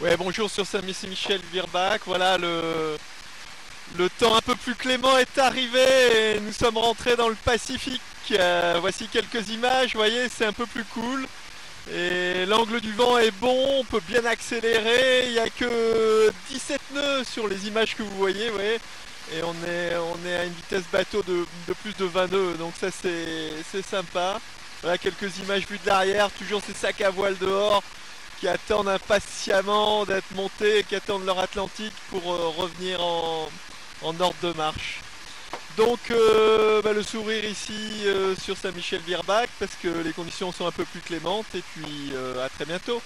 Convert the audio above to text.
Ouais, bonjour sur Saint-Michel Virbach. Voilà, le, le temps un peu plus clément est arrivé et nous sommes rentrés dans le Pacifique. Euh, voici quelques images, vous voyez, c'est un peu plus cool. Et l'angle du vent est bon, on peut bien accélérer. Il n'y a que 17 nœuds sur les images que vous voyez, vous voyez. Et on est, on est à une vitesse bateau de, de plus de 20 nœuds, donc ça c'est sympa. Voilà quelques images vues de l'arrière, toujours ces sacs à voile dehors qui attendent impatiemment d'être montés, qui attendent leur Atlantique pour euh, revenir en, ordre de marche. Donc euh, bah, le sourire ici euh, sur Saint-Michel-Virbach parce que les conditions sont un peu plus clémentes et puis à très bientôt.